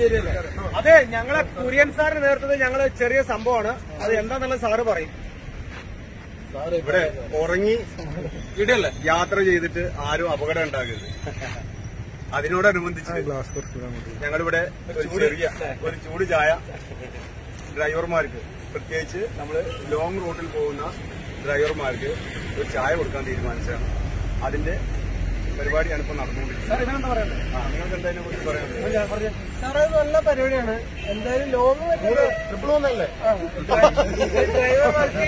ശരിയല്ലേ? അതെ ഞങ്ങളെ കുര്യൻ സാറിന്റെ നേതൃത്വത്തിൽ ഞങ്ങൾ ചെറിയ സംഭവമാണ്. അത് എന്താന്നുള്ള സാറ് പറയും. ഇവിടെ ഉറങ്ങി ഇടല്ലേ യാത്ര ചെയ്തിട്ട് ആരും അപകടം ഉണ്ടാകരുത്. അതിനോടനുബന്ധിച്ച് ഞങ്ങളിവിടെ ഒരു ചെറിയ ഒരു ചൂട് ചായ ഡ്രൈവർമാർക്ക് പ്രത്യേകിച്ച് നമ്മൾ ലോങ് റൂട്ടിൽ പോകുന്ന ഡ്രൈവർമാർക്ക് ഒരു ചായ കൊടുക്കാൻ തീരുമാനിച്ചതാണ്. അതിന്റെ പരിപാടിയാണ് ഇപ്പൊ നടന്നുകൊണ്ടിരിക്കുന്നത്. സാറേ നല്ല പരിപാടിയാണ്. എന്തായാലും ലോങ് ട്രിപ്പിൾ ഒന്നല്ലേ? ഡ്രൈവർമാർക്ക്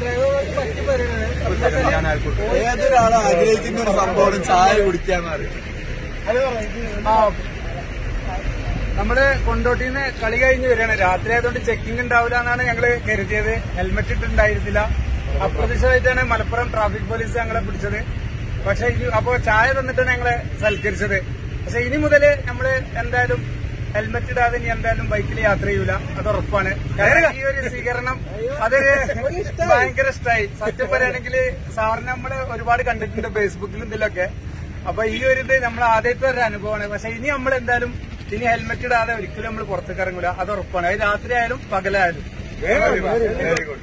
ഡ്രൈവർമാർക്ക് പറ്റിയ പരിപാടിയാണ്. ഞാൻ ആയിക്കോട്ടെ ഏതൊരാളും ആഗ്രഹിക്കുന്ന ഒരു സംഭവം ചായ ആ നമ്മൾ കൊണ്ടോട്ടിന്ന് കളി കഴിഞ്ഞ് വരികയാണ്. രാത്രി ആയതുകൊണ്ട് ചെക്കിംഗ് ഉണ്ടാവില്ല എന്നാണ് ഞങ്ങൾ കരുതിയത്. ഹെൽമെറ്റ് ഇട്ടുണ്ടായിരുന്നില്ല അപ്രതീക്ഷിതമായിട്ടാണ് മലപ്പുറം ട്രാഫിക് പോലീസ് ഞങ്ങളെ പിടിച്ചത്. പക്ഷെ ഇത് അപ്പോ ചായ തന്നിട്ടാണ് ഞങ്ങളെ സൽക്കരിച്ചത്. പക്ഷെ ഇനി മുതൽ നമ്മൾ എന്തായാലും ഹെൽമെറ്റ് ഇടാതെ ഇനി എന്തായാലും ബൈക്കിൽ യാത്ര ചെയ്യൂല. അത് ഉറപ്പാണ്. ഈ ഒരു സ്വീകരണം അതൊരു ഭയങ്കര ഇഷ്ടമായി സത്യം പറയുകയാണെങ്കിൽ സാറിന് നമ്മൾ ഒരുപാട് കണ്ടിട്ടുണ്ട് ഫേസ്ബുക്കിലും ഇതിലൊക്കെ. അപ്പൊ ഈ ഒരു ഇത് നമ്മൾ ആദ്യത്തെ ഒരു അനുഭവമാണ്. പക്ഷെ ഇനി നമ്മൾ എന്തായാലും ഇനി ഹെൽമെറ്റ് ഇടാതെ ഒരിക്കലും നമ്മൾ പുറത്തേക്ക് ഇറങ്ങൂല. അത് ഉറപ്പാണ്. അത് രാത്രി ആയാലും പകലായാലും. Very good very good